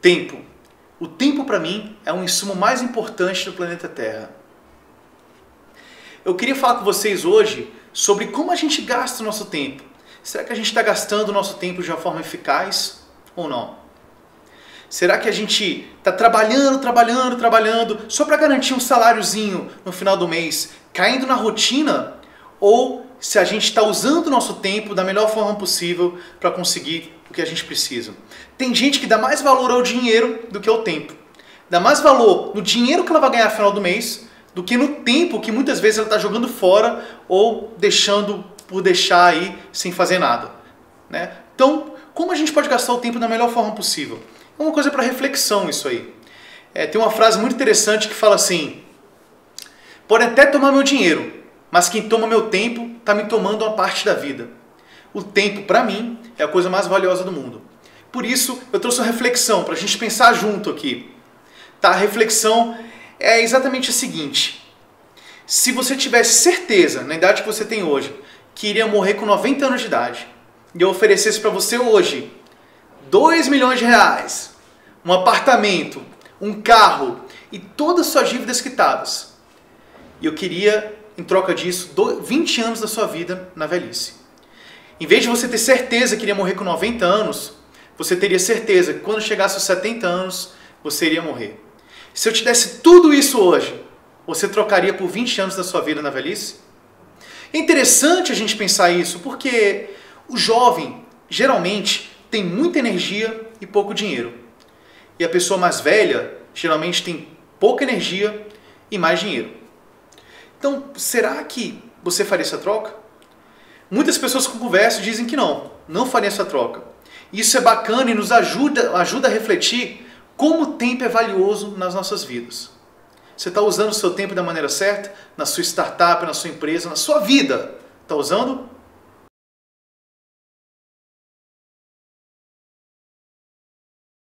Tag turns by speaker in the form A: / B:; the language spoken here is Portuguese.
A: Tempo. O tempo para mim é um insumo mais importante do planeta Terra. Eu queria falar com vocês hoje sobre como a gente gasta o nosso tempo. Será que a gente está gastando o nosso tempo de uma forma eficaz ou não? Será que a gente está trabalhando, trabalhando, trabalhando só para garantir um saláriozinho no final do mês, caindo na rotina? Ou se a gente está usando o nosso tempo da melhor forma possível para conseguir o que a gente precisa? Tem gente que dá mais valor ao dinheiro do que ao tempo. Dá mais valor no dinheiro que ela vai ganhar no final do mês do que no tempo que muitas vezes ela está jogando fora ou deixando por deixar aí sem fazer nada. Né? Então, como a gente pode gastar o tempo da melhor forma possível? É uma coisa para reflexão isso aí. É, tem uma frase muito interessante que fala assim: pode até tomar meu dinheiro, mas quem toma meu tempo está me tomando uma parte da vida. O tempo, para mim, é a coisa mais valiosa do mundo. Por isso, eu trouxe uma reflexão para a gente pensar junto aqui. Tá? A reflexão é exatamente a seguinte: se você tivesse certeza, na idade que você tem hoje, que iria morrer com 90 anos de idade, e eu oferecesse para você hoje 2 milhões de reais, um apartamento, um carro e todas as suas dívidas quitadas. E eu queria, em troca disso, 20 anos da sua vida na velhice. Em vez de você ter certeza que iria morrer com 90 anos, você teria certeza que quando chegasse aos 70 anos, você iria morrer. Se eu te desse tudo isso hoje, você trocaria por 20 anos da sua vida na velhice? É interessante a gente pensar isso, porque o jovem, geralmente, tem muita energia e pouco dinheiro. E a pessoa mais velha geralmente tem pouca energia e mais dinheiro. Então, será que você faria essa troca? Muitas pessoas que conversam dizem que não, não faria essa troca. Isso é bacana e nos ajuda, ajuda a refletir como o tempo é valioso nas nossas vidas. Você está usando o seu tempo da maneira certa? Na sua startup, na sua empresa, na sua vida? Está usando?